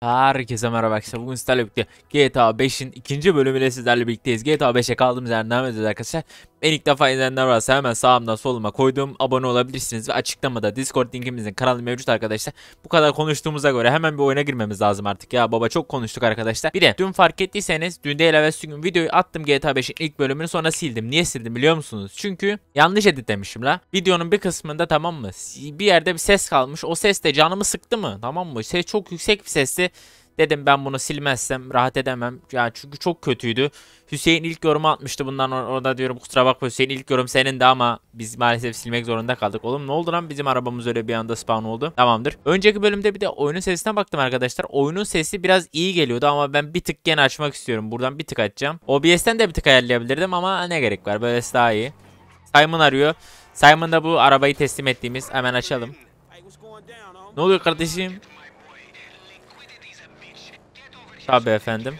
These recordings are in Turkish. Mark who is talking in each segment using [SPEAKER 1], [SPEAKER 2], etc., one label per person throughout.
[SPEAKER 1] Herkese merhaba arkadaşlar. Bugün sizlerle birlikte GTA 5'in ikinci bölümüyle sizlerle birlikteyiz. GTA 5'e kaldığımız yerden devam ediyoruz arkadaşlar. Ben ilk defa izleyenler varsa hemen sağımdan soluma koyduğum abone olabilirsiniz. Ve açıklamada Discord linkimizin kanalı mevcut arkadaşlar. Bu kadar konuştuğumuza göre hemen bir oyuna girmemiz lazım artık. Ya baba çok konuştuk arkadaşlar. Bir de dün fark ettiyseniz dün değil evvelsi gün videoyu attım GTA 5'in ilk bölümünü sonra sildim. Niye sildim biliyor musunuz? Çünkü yanlış editlemişim la. Videonun bir kısmında tamam mı? Bir yerde bir ses kalmış. O ses de canımı sıktı mı? Tamam mı? Ses çok yüksek bir sesti. Dedim ben bunu silmezsem rahat edemem. Yani çünkü çok kötüydü. Hüseyin ilk yorumu atmıştı bundan or- orada diyorum kusura bakma Hüseyin ilk yorum senin de ama biz maalesef silmek zorunda kaldık. Oğlum ne oldu lan bizim arabamız öyle bir anda spawn oldu. Tamamdır. Önceki bölümde bir de oyunun sesine baktım arkadaşlar. Oyunun sesi biraz iyi geliyordu ama ben bir tık gene açmak istiyorum. Buradan bir tık açacağım. OBS'ten de bir tık ayarlayabilirdim ama ne gerek var böylesi daha iyi. Simon arıyor. Simon da bu arabayı teslim ettiğimiz hemen açalım. Ne oluyor kardeşim? Tabii efendim.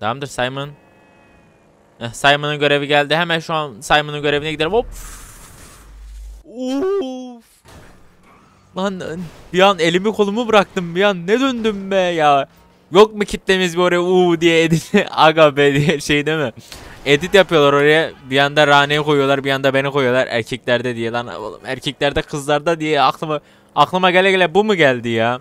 [SPEAKER 1] Tamamdır Simon. Heh, Simon'ın görevi geldi. Hemen şu an Simon'ın görevine gidelim. Hop. Uf. Lan bir an elimi kolumu bıraktım. Bir an ne döndüm be ya. Yok mu kitlemiz bir oraya uuu diye edit. Aga be diye şey değil mi? Edit yapıyorlar oraya. Bir anda Rane'yi koyuyorlar. Bir anda beni koyuyorlar. Erkeklerde diye lan oğlum. Erkeklerde kızlarda diye aklıma aklıma gele gele bu mu geldi ya?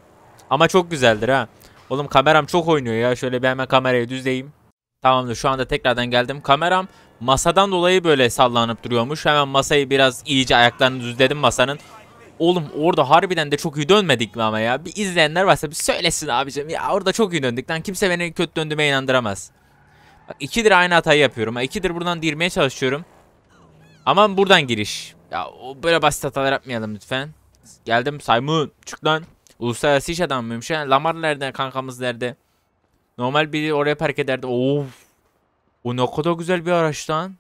[SPEAKER 1] Ama çok güzeldir ha. Oğlum kameram çok oynuyor ya. Şöyle bir hemen kamerayı düzleyeyim. Tamamdır şu anda tekrardan geldim. Kameram masadan dolayı böyle sallanıp duruyormuş. Hemen masayı biraz iyice ayaklarını düzledim masanın. Oğlum orada harbiden de çok iyi dönmedik mi ama ya? Bir izleyenler varsa bir söylesin abicim. Ya orada çok iyi döndük lan. Kimse beni kötü döndüğüme inandıramaz. Bak ikidir aynı hatayı yapıyorum. İkidir buradan girmeye çalışıyorum. Ama buradan giriş. Ya böyle basit hatalar yapmayalım lütfen. Geldim Simon çık lan. Uluslararası iş adamı mıymış? Lamar nerede kankamız nerede? Normal biri oraya park ederdi. Of. O ne kadar güzel bir araç lan.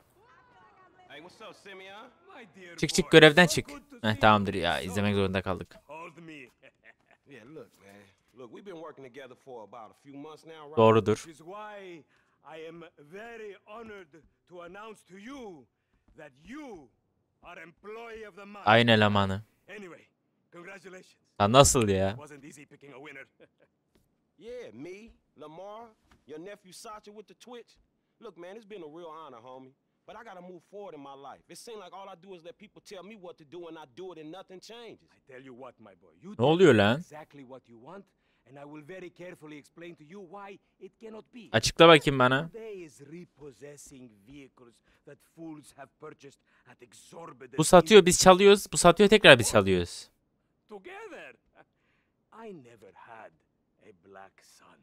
[SPEAKER 1] Çık çık görevden çık. Heh, tamamdır ya izlemek zorunda kaldık. Doğrudur.
[SPEAKER 2] I am very honored to announce to you that you are employee of the month.
[SPEAKER 1] Aynı elemanı.
[SPEAKER 2] Anyway, congratulations.
[SPEAKER 1] Ya nasıl ya?
[SPEAKER 2] It wasn't easy picking a winner.
[SPEAKER 3] Yeah, me, Lamar, your nephew Sacha with the Twitch. Look, man, it's been a real honor, homie. But I gotta move forward in my life. It seems like all I do is let people tell me what to do and I do it and nothing changes.
[SPEAKER 2] I tell you what, my boy. You
[SPEAKER 1] Ne oluyor lan?
[SPEAKER 2] exactly what you want, and I will very carefully explain to you why it cannot be.
[SPEAKER 1] Açıkla bakayım bana.
[SPEAKER 2] Today is repossessing vehicles that fools have purchased at exorbitant
[SPEAKER 1] Bu satıyor biz çalıyoruz. Bu satıyor tekrar biz çalıyoruz.
[SPEAKER 2] Together. I never had a black son.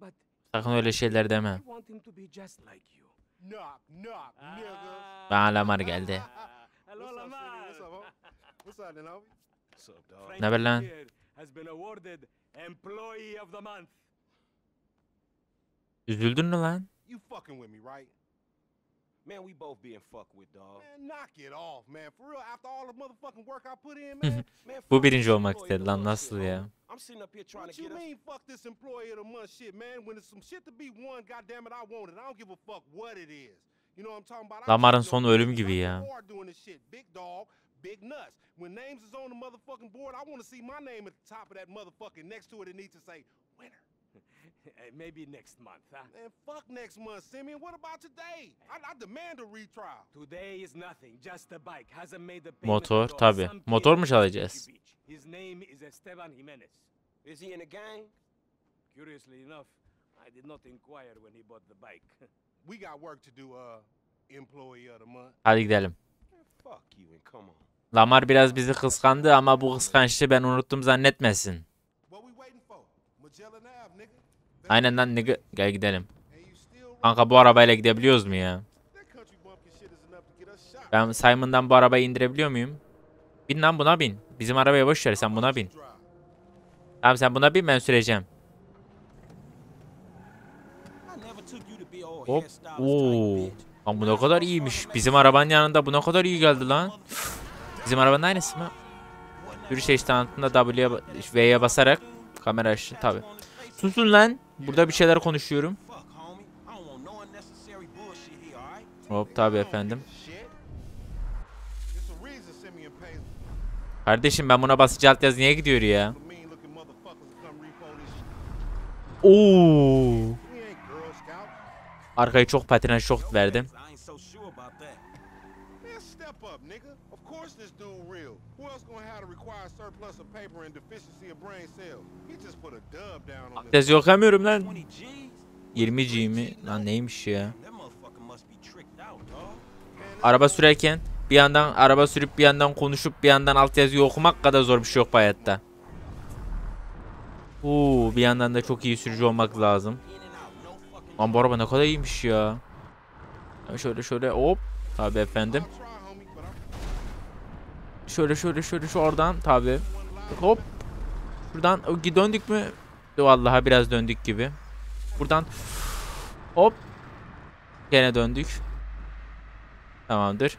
[SPEAKER 2] But
[SPEAKER 1] Sakın öyle şeyler deme.
[SPEAKER 2] I want him to be just like you.
[SPEAKER 4] Knock, knock, nigga.
[SPEAKER 1] Bana Lamar geldi. Ne haber lan?
[SPEAKER 2] here has been awarded Employee of the Month.
[SPEAKER 1] Üzüldün mü lan?
[SPEAKER 4] You fucking with me, right?
[SPEAKER 3] Man, we both being fucked with, dog.
[SPEAKER 4] Man, knock it off, man. For real, after all the motherfucking work I put in, man.
[SPEAKER 1] Bu birinci olmak istedi lan nasıl ya?
[SPEAKER 3] I'm sitting up here trying
[SPEAKER 4] what
[SPEAKER 3] to
[SPEAKER 4] you
[SPEAKER 3] get us.
[SPEAKER 4] mean, fuck this employee of the month shit, man? When there's some shit to be won, goddamn it, I want it. I don't give a fuck what it is. You know what I'm talking about? No
[SPEAKER 1] sonu ölüm gibi ya.
[SPEAKER 4] Big dog, big nuts. When names is on the motherfucking board, I want to see my name at the top of that motherfucking next to it. It needs to say
[SPEAKER 2] Maybe next month, huh?
[SPEAKER 4] Man, fuck next month, Simeon. What about today? I, I demand a retrial.
[SPEAKER 2] Today is nothing, just a bike. Hasn't made the
[SPEAKER 1] Motor.
[SPEAKER 2] Some
[SPEAKER 1] Motor mu çalacağız?
[SPEAKER 2] His name is Esteban Jimenez.
[SPEAKER 3] Is he in the gang?
[SPEAKER 2] Curiously enough, I did not inquire when he bought the bike.
[SPEAKER 4] We got work to do, uh, employee of the month.
[SPEAKER 1] Hadi gidelim.
[SPEAKER 3] Fuck you and come on.
[SPEAKER 1] Lamar biraz bizi kıskandı ama bu kıskançlığı ben unuttum zannetmesin.
[SPEAKER 4] What we waiting for? Magellan Ave, nigga.
[SPEAKER 1] Aynen lan nigga. Gel gidelim. Kanka bu arabayla gidebiliyoruz mu ya? Ben Simon'dan bu arabayı indirebiliyor muyum? Bin lan buna bin. Bizim arabaya boş ver sen buna bin. Tamam sen buna bin ben süreceğim. Hop. Oo. Lan bu ne kadar iyiymiş. Bizim arabanın yanında bu ne kadar iyi geldi lan. Bizim arabanın aynısı mı? Sürüş eşitliğinde W'ye ba- V'ye basarak kamera açtı tabi. Susun lan. Burada bir şeyler konuşuyorum. Hop tabi efendim. Kardeşim ben buna basınca alt yaz niye gidiyor ya? Oo. Arkayı çok patinaj çok verdim.
[SPEAKER 4] Course this dude real. Who else gonna have to require surplus of paper and deficiency of brain cells? He just put a dub down on
[SPEAKER 1] yaz yok yemiyorum lan.
[SPEAKER 3] 20 G's?
[SPEAKER 1] 20 G mi? Lan neymiş ya? Araba sürerken bir yandan araba sürüp bir yandan konuşup bir yandan alt yazıyı okumak kadar zor bir şey yok bu hayatta. Oo, bir yandan da çok iyi sürücü olmak lazım. Lan bu araba ne kadar iyiymiş ya. Ya Şöyle şöyle hop. Tabi efendim.
[SPEAKER 4] I'll try, homie, but I'm
[SPEAKER 1] Şöyle şöyle şöyle şu oradan tabi. Hop. Buradan döndük mü? Vallahi biraz döndük gibi. Buradan hop. Gene döndük. Tamamdır.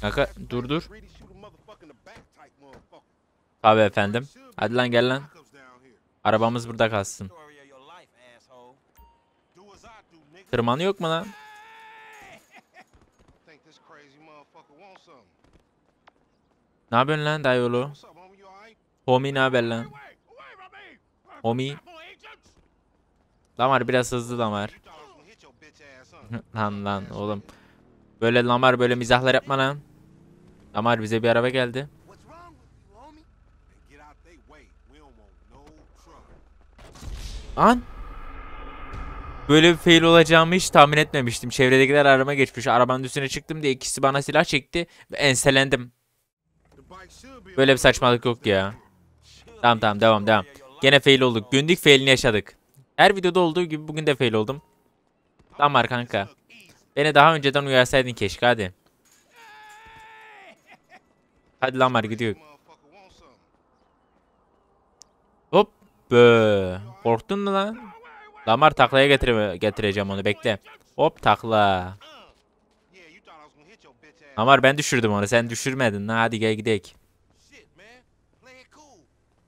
[SPEAKER 1] Kanka dur dur. Tabi efendim. Hadi lan gel lan. Arabamız burada kalsın. Tırmanı yok mu lan? Ne yapıyorsun lan
[SPEAKER 4] up, homie?
[SPEAKER 1] Ne haber lan? Homie. Lamar biraz hızlı Lamar. Lan lan oğlum. Böyle Lamar böyle mizahlar yapma lan. Lamar bize bir araba geldi. An. Böyle bir fail olacağımı hiç tahmin etmemiştim. Çevredekiler arama geçmiş. Arabanın üstüne çıktım diye ikisi bana silah çekti ve enselendim.
[SPEAKER 4] The bike should be
[SPEAKER 1] Böyle bir saçmalık yok ya. Tamam tamam devam devam. Gene fail olduk. Günlük failini yaşadık. Her videoda olduğu gibi bugün de fail oldum. Tamam kanka. Beni daha önceden uyarsaydın keşke hadi. Hadi Lamar gidiyor. Hop. Bö. Korktun mu lan? Lamar taklaya getire getireceğim onu bekle. Hop takla.
[SPEAKER 4] Yeah, you thought I was gonna
[SPEAKER 1] Lamar ben düşürdüm onu sen düşürmedin. lan. Hadi gel gidelim.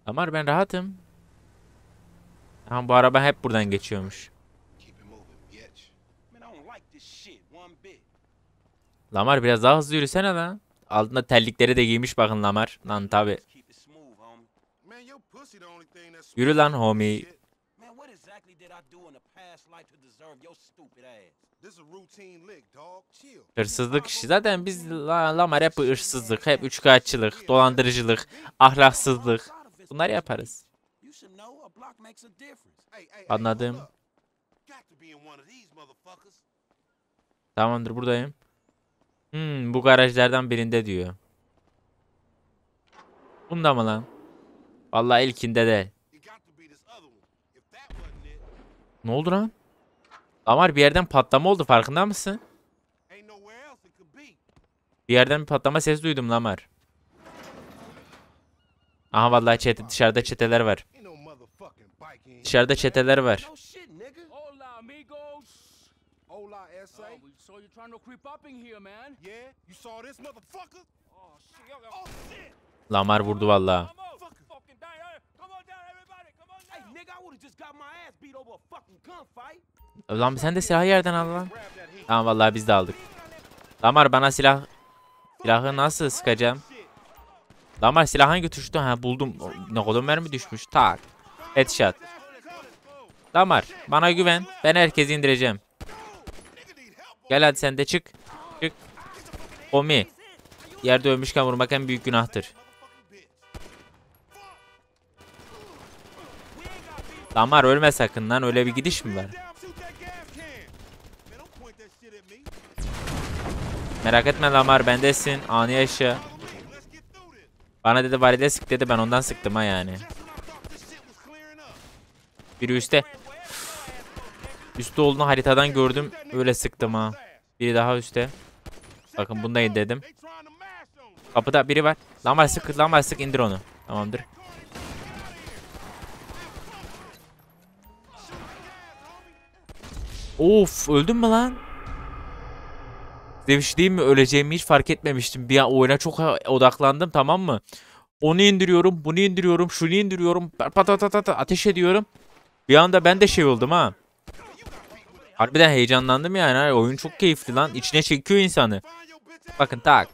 [SPEAKER 1] Lamar ben rahatım. Ama bu araba hep buradan geçiyormuş. Lamar biraz daha hızlı yürüsene lan. Altında terlikleri de giymiş bakın Lamar. Lan tabi. Yürü lan homie. Hırsızlık işi. Zaten biz la, Lamar hep hırsızlık, hep üçkağıtçılık, dolandırıcılık, ahlaksızlık. Bunları yaparız. Anladım. Tamamdır buradayım. Hmm, bu garajlardan birinde diyor. Bunda mı lan? Vallahi ilkinde de. Ne oldu lan? Lamar bir yerden patlama oldu farkında mısın? Bir yerden bir patlama sesi duydum Lamar. Aha vallahi çete, dışarıda çeteler var. Dışarıda çeteler var. Lamar vurdu vallahi. Lan sen de silahı yerden al lan. Tamam vallahi biz de aldık. Lamar bana silah silahı nasıl sıkacağım? Lamar silah hangi tuşta? Ha buldum. Ne kadar düşmüş. Tak. Headshot. Lamar bana güven. Ben herkesi indireceğim. Gel hadi sen de çık. Çık. Omi. Yerde ölmüşken vurmak en büyük günahtır. Lamar ölme sakın lan öyle bir gidiş mi var? Merak etme Lamar bendesin. Anı yaşa. Bana dedi valide sık dedi ben ondan sıktım ha yani. Biri üstte. Üstte olduğunu haritadan gördüm. Öyle sıktım ha. Biri daha üstte. Bakın bundayım dedim. Kapıda biri var. Lamar sık lamar sık indir onu. Tamamdır. Of öldün mü lan? Şey diyeyim mi? Öleceğimi hiç fark etmemiştim. Bir an oyuna çok odaklandım tamam mı? Onu indiriyorum, bunu indiriyorum, şunu indiriyorum. Patatatata ateş ediyorum. Bir anda ben de şey oldum ha. Harbiden heyecanlandım yani. Oyun çok keyifli lan. İçine çekiyor insanı. Bakın tak.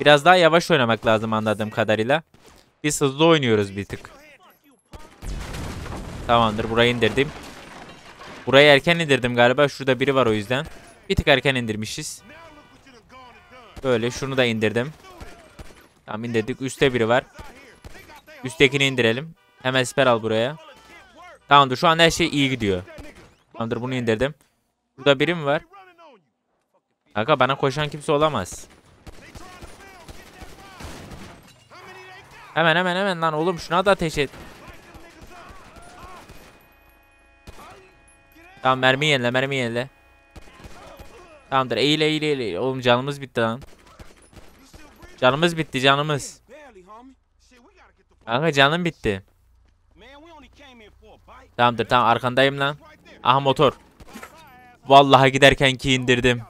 [SPEAKER 1] Biraz daha yavaş oynamak lazım anladığım kadarıyla. Biz hızlı oynuyoruz bir tık. Tamamdır burayı indirdim. Burayı erken indirdim galiba. Şurada biri var o yüzden. Bir tık erken indirmişiz. Böyle şunu da indirdim. Tamam indirdik. Üste biri var. Üsttekini indirelim. Hemen siper al buraya. Tamamdır şu an her şey iyi gidiyor. Tamamdır bunu indirdim. Burada biri mi var? Kanka bana koşan kimse olamaz. Hemen hemen hemen lan oğlum şuna da ateş et. Tamam mermi yenile mermi yenile. Tamamdır eğil eğil eğil. Oğlum canımız bitti lan. Canımız bitti canımız. Kanka canım bitti. Tamamdır tamam arkandayım lan. Aha motor. Vallahi giderken ki indirdim.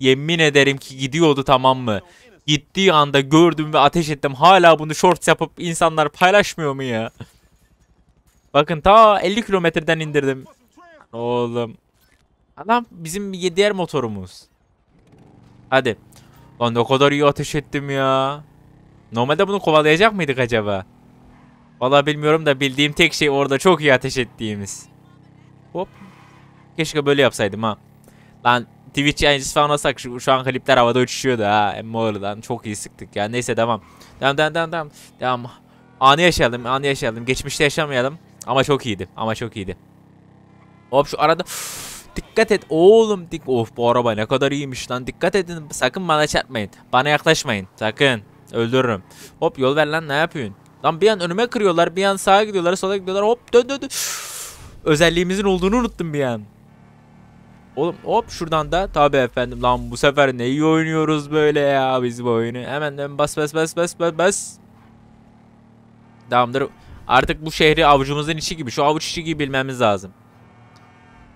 [SPEAKER 1] Yemin ederim ki gidiyordu tamam mı? Gittiği anda gördüm ve ateş ettim. Hala bunu shorts yapıp insanlar paylaşmıyor mu ya? Bakın ta 50 kilometreden indirdim. Oğlum. Adam bizim bir diğer motorumuz. Hadi. Lan ne kadar iyi ateş ettim ya. Normalde bunu kovalayacak mıydık acaba? Vallahi bilmiyorum da bildiğim tek şey orada çok iyi ateş ettiğimiz. Hop. Keşke böyle yapsaydım ha. Lan Twitch yayıncısı falan olsak şu, şu an klipler havada uçuşuyordu ha. Emmi oradan çok iyi sıktık ya. Neyse devam. Devam devam devam devam. Devam. Anı yaşayalım anı yaşayalım. Geçmişte yaşamayalım. Ama çok iyiydi. Ama çok iyiydi. Hop şu arada dikkat et oğlum dik of bu araba ne kadar iyiymiş lan. Dikkat edin sakın bana çarpmayın. Bana yaklaşmayın sakın. Öldürürüm. Hop yol ver lan ne yapıyorsun? Lan bir an önüme kırıyorlar bir an sağa gidiyorlar sola gidiyorlar. Hop dön dön dön. Özelliğimizin olduğunu unuttum bir an. Oğlum hop şuradan da tabi efendim. Lan bu sefer ne iyi oynuyoruz böyle ya biz bu oyunu. Hemen hemen bas bas bas bas bas bas. Tamamdır. Artık bu şehri avucumuzun içi gibi şu avuç içi gibi bilmemiz lazım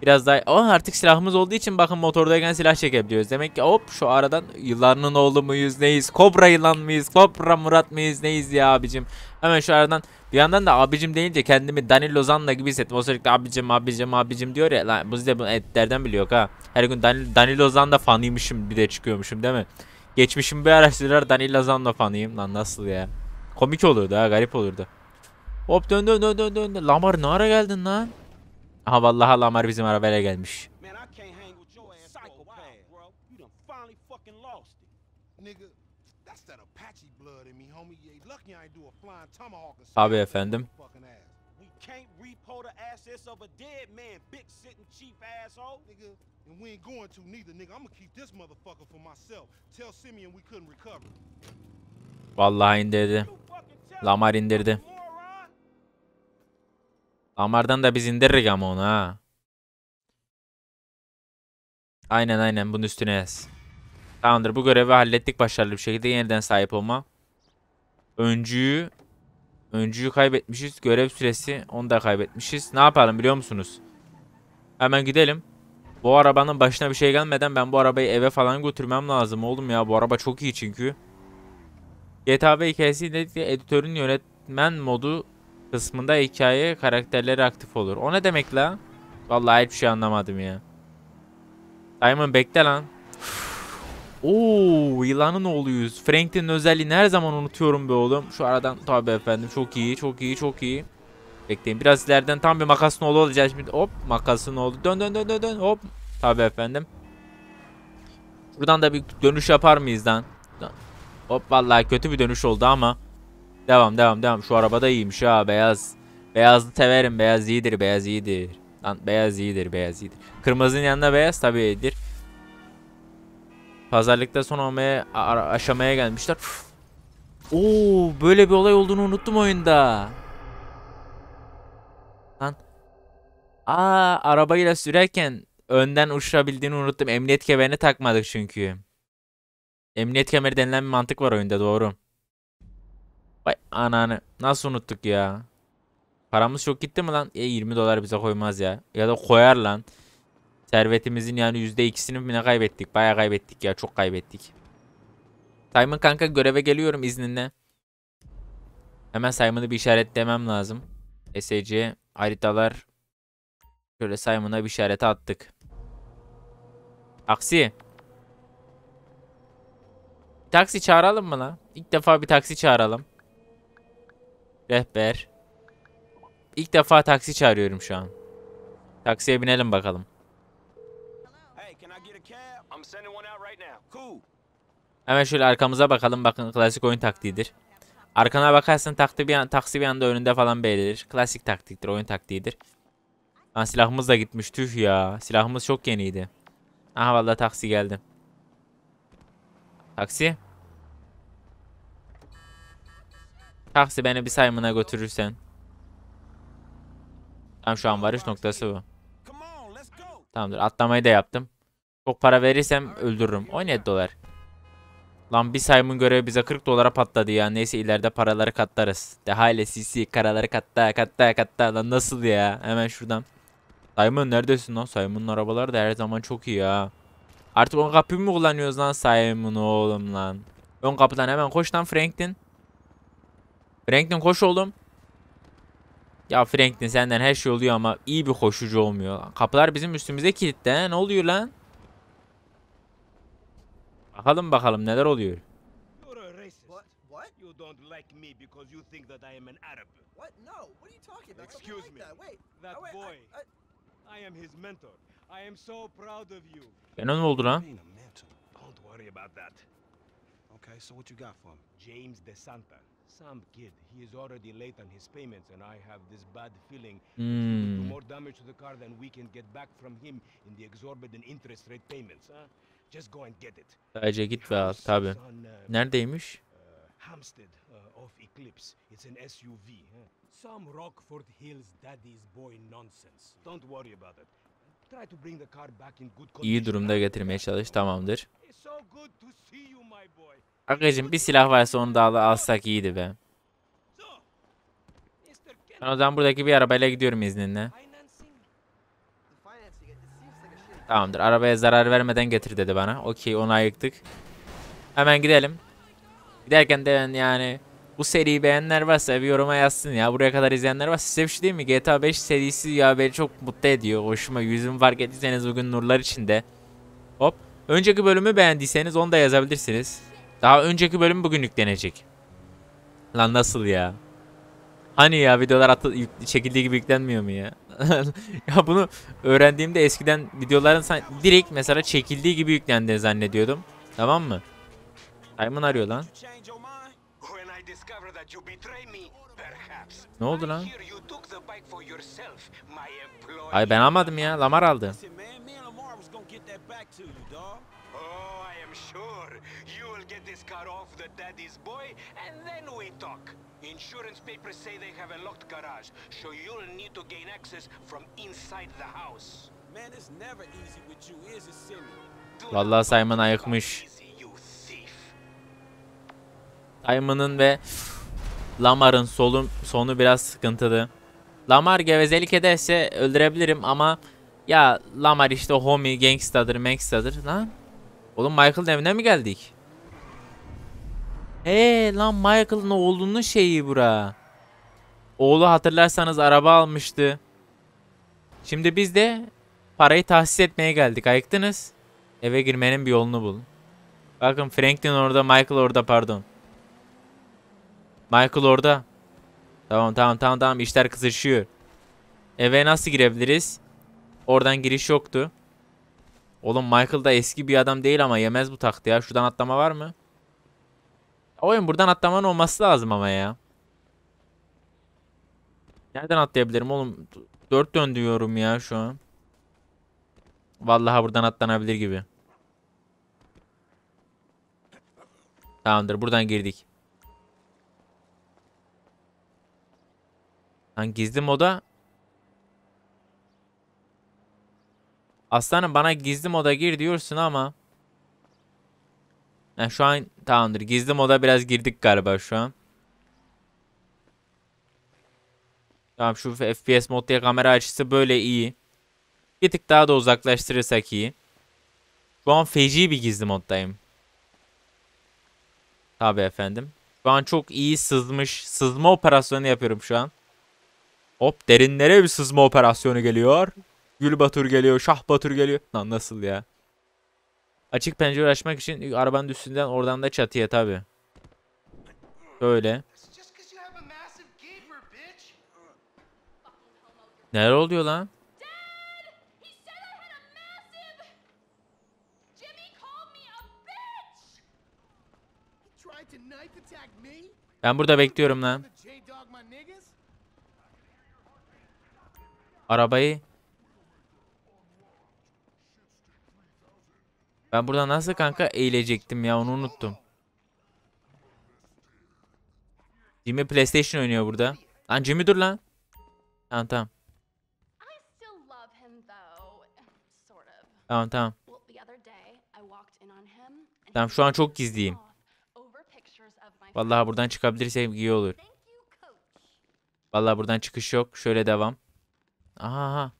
[SPEAKER 1] Biraz daha oh, artık silahımız olduğu için bakın motordayken silah çekebiliyoruz. Demek ki hop şu aradan yılanın oğlu muyuz neyiz? Kobra yılan mıyız? Kobra Murat mıyız neyiz ya abicim? Hemen şu aradan bir yandan da abicim deyince kendimi Danilo Zanna gibi hissettim. O sürekli abicim abicim abicim diyor ya. Lan biz de bu etlerden biliyor ha. Her gün Danilo, Danilo Zanna fanıymışım bir de çıkıyormuşum değil mi? Geçmişim bir araştırır Danilo Zanna fanıyım. Lan nasıl ya? Komik olurdu ha garip olurdu. Hop dön dön dön dön dön. Lamar ne ara geldin lan? Aha vallahi Lamar bizim arabayla gelmiş.
[SPEAKER 3] Man, I can't hang with your ass psychopath, bro. You done finally fucking lost it.
[SPEAKER 4] Nigga, that's that Apache blood in me, homie. You ain't lucky I ain't do a flying tomahawk and
[SPEAKER 1] Tabii
[SPEAKER 4] smash
[SPEAKER 1] efendim.
[SPEAKER 4] your fucking ass.
[SPEAKER 3] We can't repo the assets of a dead man, big sitting chief asshole.
[SPEAKER 4] Nigga, and we ain't going to neither, nigga. I'm gonna keep this motherfucker for myself. Tell Simeon we couldn't recover.
[SPEAKER 1] Vallahi indirdi. Lamar indirdi.
[SPEAKER 3] Moron.
[SPEAKER 1] Lamar'dan da biz indiririz ama onu ha. Aynen aynen bunun üstüne yaz. Tamamdır bu görevi hallettik başarılı bir şekilde yeniden sahip olma. Öncüyü Öncüyü kaybetmişiz. Görev süresi onu da kaybetmişiz. Ne yapalım biliyor musunuz? Hemen gidelim. Bu arabanın başına bir şey gelmeden ben bu arabayı eve falan götürmem lazım oğlum ya. Bu araba çok iyi çünkü. GTA ve hikayesiyle editörün yönetmen modu kısmında hikaye karakterleri aktif olur. O ne demek la? Vallahi hiçbir şey anlamadım ya. Simon bekle lan. Oo, yılanın oğluyuz. Franklin'in özelliğini her zaman unutuyorum be oğlum. Şu aradan tabi efendim çok iyi, çok iyi, çok iyi. Bekleyin biraz ileriden tam bir makasın oğlu olacağız şimdi. Hop makasın oğlu. Dön dön dön dön dön. Hop. Tabi efendim. Buradan da bir dönüş yapar mıyız lan? Hop vallahi kötü bir dönüş oldu ama. Devam devam devam. Şu araba da iyiymiş ha beyaz. Beyazlı severim. Beyaz iyidir. Beyaz iyidir. Lan beyaz iyidir. Beyaz iyidir. Kırmızının yanında beyaz tabii iyidir. Pazarlıkta son olmaya aşamaya gelmişler. Oo böyle bir olay olduğunu unuttum oyunda. Lan. Aa arabayla sürerken önden uçurabildiğini unuttum. Emniyet kemerini takmadık çünkü. Emniyet kemeri denilen bir mantık var oyunda doğru. Vay ananı. Nasıl unuttuk ya? Paramız çok gitti mi lan? E 20 dolar bize koymaz ya. Ya da koyar lan. Servetimizin yani %2'sini mi ne kaybettik? Bayağı kaybettik ya. Çok kaybettik. Simon kanka göreve geliyorum izninle. Hemen Simon'ı bir işaretlemem lazım. SC haritalar. Şöyle Simon'a bir işareti attık. Aksi. Taksi çağıralım mı lan? İlk defa bir taksi çağıralım. Rehber. İlk defa taksi çağırıyorum şu an. Taksiye binelim bakalım. Hemen şöyle arkamıza bakalım. Bakın klasik oyun taktiğidir. Arkana bakarsın taksi bir, an, taksi bir anda önünde falan belirlir. Klasik taktiktir, oyun taktiğidir. Lan silahımız da gitmiş. Tüh ya. Silahımız çok yeniydi. Aha vallahi taksi geldi. Taksi. Taksi beni bir Simon'a götürürsen. Tam şu an varış noktası bu. Tamamdır atlamayı da yaptım. Çok para verirsem öldürürüm. 17 dolar. Lan bir Simon görevi bize 40 dolara patladı ya. Neyse ileride paraları katlarız. Daha ile CC karaları katta katta katta. Lan nasıl ya? Hemen şuradan. Simon neredesin lan? Simon'un arabaları da her zaman çok iyi ya. Artık ön kapıyı mı kullanıyoruz lan Simon oğlum lan? Ön kapıdan hemen koş lan Franklin. Franklin koş oğlum. Ya Franklin senden her şey oluyor ama iyi bir koşucu olmuyor. Kapılar bizim üstümüze kilitli. he? Ne oluyor lan? Bakalım bakalım neler oluyor.
[SPEAKER 2] Excuse me.
[SPEAKER 5] That.
[SPEAKER 2] Boy.
[SPEAKER 5] I,
[SPEAKER 2] am his mentor. I am so proud of you.
[SPEAKER 1] Bana ne oldu lan?
[SPEAKER 3] Being a mentor.
[SPEAKER 2] Don't worry about that.
[SPEAKER 3] Okay, so what you got for me?
[SPEAKER 2] James DeSanta, some kid. He is already late on his payments, and I have this bad feeling will do
[SPEAKER 1] Hmm.
[SPEAKER 2] more damage to the car than we can get back from him in the exorbitant interest rate payments. Huh? Just go and get it.
[SPEAKER 1] Sadece git ve al tabi. Neredeymiş?
[SPEAKER 2] uh, Hampstead uh, off Eclipse. It's an SUV. Huh? Some Rockford Hills daddy's boy nonsense. Don't worry about it.
[SPEAKER 1] İyi durumda getirmeye çalış tamamdır. Arkadaşım bir silah varsa onu da al- alsak iyiydi be. Ben o zaman buradaki bir arabayla gidiyorum izninle. Tamamdır arabaya zarar vermeden getir dedi bana. Okey onu ayıktık. Hemen gidelim. Giderken de yani bu seriyi beğenenler varsa bir yoruma yazsın ya. Buraya kadar izleyenler varsa size bir şey diyeyim mi? GTA 5 serisi ya beni çok mutlu ediyor. Hoşuma yüzümü fark ettiyseniz bugün nurlar içinde. Hop. Önceki bölümü beğendiyseniz onu da yazabilirsiniz. Daha önceki bölüm bugün yüklenecek. Lan nasıl ya? Hani ya videolar atı, çekildiği gibi yüklenmiyor mu ya? ya bunu öğrendiğimde eskiden videoların direkt mesela çekildiği gibi yüklendiğini zannediyordum. Tamam mı? Simon arıyor lan.
[SPEAKER 3] You
[SPEAKER 6] betray me, perhaps.
[SPEAKER 1] Ne oldu lan?
[SPEAKER 6] hear you took the bike for yourself, my employee.
[SPEAKER 1] Ay ben almadım ya. Lamar aldı.
[SPEAKER 6] Oh, I am sure you will get this car off the daddy's boy, and then we talk. Insurance papers say they have a locked garage, so you'll need to gain access from inside the house.
[SPEAKER 3] Man, it's never easy with you, is it?
[SPEAKER 6] Do
[SPEAKER 1] Vallahi Simon ayıkmış.
[SPEAKER 6] easy, you thief.
[SPEAKER 1] Simon'ın ve Lamar'ın sonu biraz sıkıntılı. Lamar gevezelik ederse öldürebilirim ama ya Lamar işte homie, gangstadır, mangstadır lan. Oğlum Michael'ın evine mi geldik? He lan Michael'ın oğlunun şeyi bura. Oğlu hatırlarsanız araba almıştı. Şimdi biz de parayı tahsis etmeye geldik. Ayıktınız. Eve girmenin bir yolunu bulun. Bakın Franklin orada, Michael orada pardon. Michael orada. Tamam tamam tamam tamam işler kızışıyor. Eve nasıl girebiliriz? Oradan giriş yoktu. Oğlum Michael da eski bir adam değil ama yemez bu taktı ya. Şuradan atlama var mı? Oyun buradan atlamanın olması lazım ama ya. Nereden atlayabilirim oğlum? Dört dön diyorum ya şu an. Vallahi buradan atlanabilir gibi. Tamamdır buradan girdik. Lan gizli moda. Aslanım bana gizli moda gir diyorsun ama. Ha, şu an tamamdır. Gizli moda biraz girdik galiba şu an. Tamam şu FPS modda kamera açısı böyle iyi. Bir tık daha da uzaklaştırırsak iyi. Şu an feci bir gizli moddayım. Tabi efendim. Şu an çok iyi sızmış. Sızma operasyonu yapıyorum şu an. Hop derinlere bir sızma operasyonu geliyor. Gül Batur geliyor. Şah Batur geliyor. Lan nasıl ya? Açık pencere açmak için arabanın üstünden oradan da çatıya tabi. Böyle. Neler oluyor lan?
[SPEAKER 7] Dad! He said I had a massive. Jimmy called me a bitch!
[SPEAKER 5] He tried to knife attack me?
[SPEAKER 1] Ben burada bekliyorum lan.
[SPEAKER 5] The J-Dog my niggas?
[SPEAKER 1] Arabayı. Ben burada nasıl kanka eğilecektim ya onu unuttum. Jimmy PlayStation oynuyor burada. Lan Jimmy dur lan. Tamam tamam. Tamam tamam. Tamam şu an çok gizliyim. Vallahi buradan çıkabilirsek iyi olur. Vallahi buradan çıkış yok. Şöyle devam. Aha.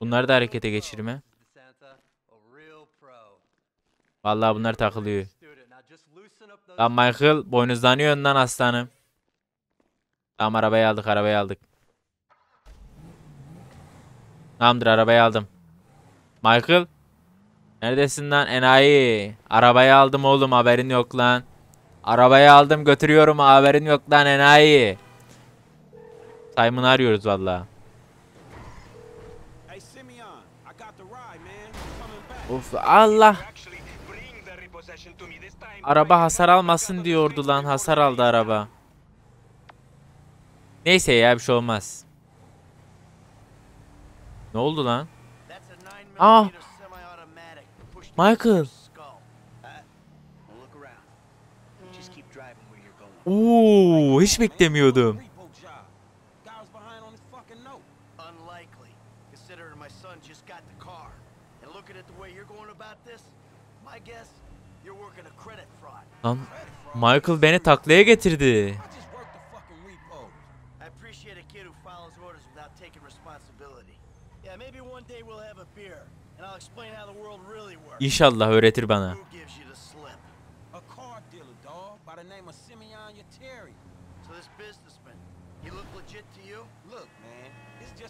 [SPEAKER 1] Bunları da harekete geçirme. Vallahi bunlar takılıyor. Lan Michael boynuzlanıyor önden aslanım. Tamam arabayı aldık arabayı aldık. Tamamdır arabayı aldım. Michael. Neredesin lan enayi? Arabayı aldım oğlum haberin yok lan. Arabayı aldım götürüyorum haberin yok lan enayi.
[SPEAKER 3] I'm coming back.
[SPEAKER 1] Of Allah. Araba hasar almasın diyordu lan hasar aldı araba. Neyse ya bir şey olmaz. Ne oldu lan?
[SPEAKER 5] That's a 9
[SPEAKER 1] Ah. Michael.
[SPEAKER 5] against your skull.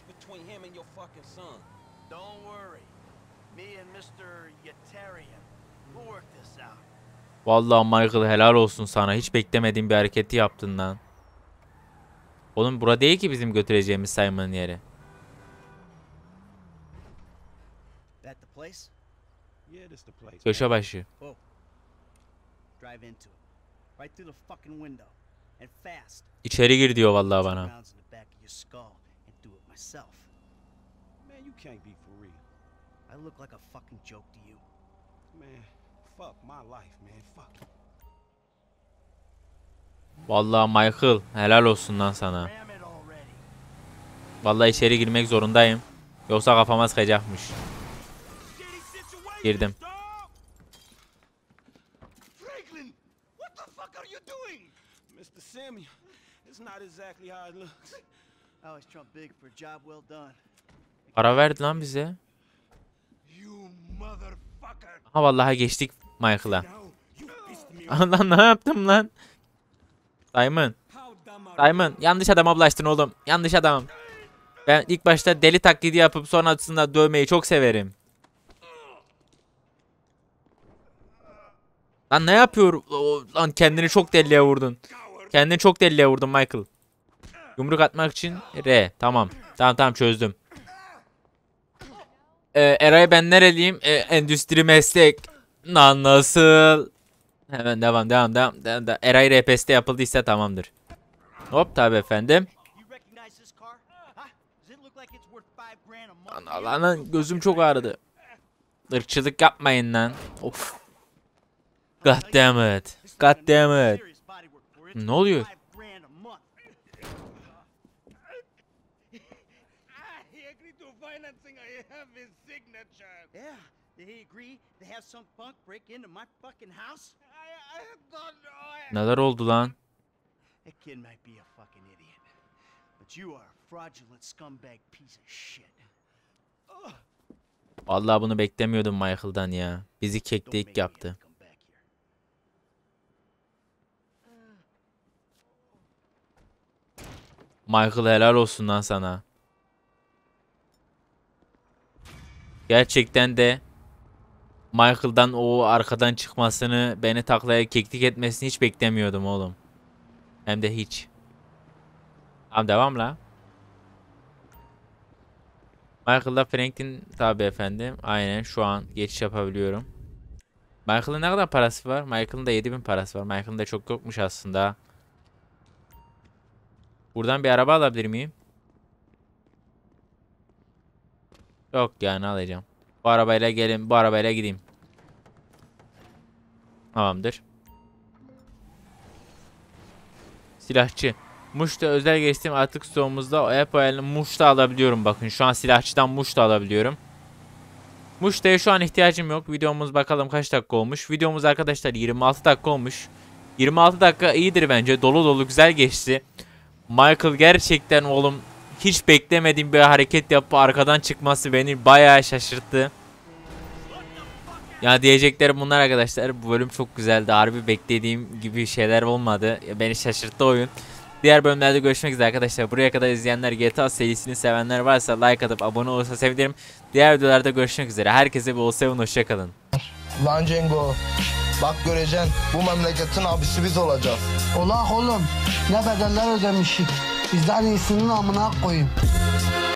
[SPEAKER 3] Between him and your fucking son.
[SPEAKER 5] Don't worry. Me and Mr. Yetarian, we'll work this out.
[SPEAKER 1] Vallahi Michael helal olsun sana. Hiç beklemediğim bir hareketi yaptın lan. Oğlum bura değil ki bizim götüreceğimiz Simon'ın yeri.
[SPEAKER 5] That the place?
[SPEAKER 3] Yeah, this the place.
[SPEAKER 1] Köşe başı.
[SPEAKER 5] Drive into it. Right through the fucking window. And fast.
[SPEAKER 1] İçeri gir diyor vallahi bana.
[SPEAKER 3] Man, you can't be for real.
[SPEAKER 5] I look like a fucking joke to you.
[SPEAKER 3] Man, fuck my life, man. Fuck.
[SPEAKER 1] Vallahi Michael helal olsun lan sana. Vallahi içeri girmek zorundayım. Yoksa kafama sıkacakmış. Girdim.
[SPEAKER 3] dog. Franklin, what the fuck are you doing? Mr. Simeon, it's not exactly how it looks.
[SPEAKER 5] I always trump big for a job well done.
[SPEAKER 1] Para verdi lan bize. Ha vallahi geçtik Michael'a. Lan ne yaptım lan?
[SPEAKER 3] Are
[SPEAKER 1] Simon yanlış adama bulaştın oğlum. Yanlış adam. Ben ilk başta deli taklidi yapıp sonrasında dövmeyi çok severim. Lan ne yapıyor? Lan kendini çok deliye vurdun. Kendini çok deliye vurdun Michael. Yumruk atmak için R. Tamam. Tamam tamam çözdüm. Ee, Eray ben nereliyim? Ee, endüstri meslek. Lan nasıl? Hemen devam devam devam. devam, devam. Eray RPS'te yapıldıysa tamamdır. Hop tabi efendim. Lan, lan, lan gözüm çok ağrıdı. Irkçılık yapmayın lan. Of. God damn it. God damn it. Ne oluyor?
[SPEAKER 5] Yeah. Did he agree to have some punk break into my fucking house?
[SPEAKER 2] I, I don't know.
[SPEAKER 1] Neler oldu lan?
[SPEAKER 5] That kid might be a fucking idiot. But you are a fraudulent scumbag piece of shit.
[SPEAKER 1] Vallahi bunu beklemiyordum Michael'dan ya. Bizi keklik yaptı. Michael helal olsun lan sana. Gerçekten de Michael'dan o arkadan çıkmasını, beni taklaya keklik etmesini hiç beklemiyordum oğlum. Hem de hiç. Tamam devam la. Michael'da Franklin tabi efendim. Aynen şu an geçiş yapabiliyorum. Michael'ın ne kadar parası var? Michael'ın da 7000 parası var. Michael'ın da çok yokmuş aslında. Buradan bir araba alabilir miyim? Yok yani alacağım. Bu arabayla gelin, bu arabayla gideyim. Tamamdır. Silahçı. Muş'ta özel geçtiğim artık stoğumuzda hep ayarlı Muş da alabiliyorum bakın. Şu an silahçıdan Muş da alabiliyorum. Muş'ta'ya şu an ihtiyacım yok. Videomuz bakalım kaç dakika olmuş. Videomuz arkadaşlar 26 dakika olmuş. 26 dakika iyidir bence. Dolu dolu güzel geçti. Michael gerçekten oğlum hiç beklemediğim bir hareket yapıp arkadan çıkması beni bayağı şaşırttı. Ya diyeceklerim bunlar arkadaşlar. Bu bölüm çok güzeldi. Harbi beklediğim gibi şeyler olmadı. Ya Beni şaşırttı oyun. Diğer bölümlerde görüşmek üzere arkadaşlar. Buraya kadar izleyenler GTA serisini sevenler varsa like atıp abone olursa sevinirim. Diğer videolarda görüşmek üzere. Herkese bol sevin hoşçakalın.
[SPEAKER 8] Lan Cengo. Bak göreceksin bu memleketin abisi biz olacağız.
[SPEAKER 9] Ola oğlum ne bedeller ödemişik. Bizden iyisinin amına koyayım.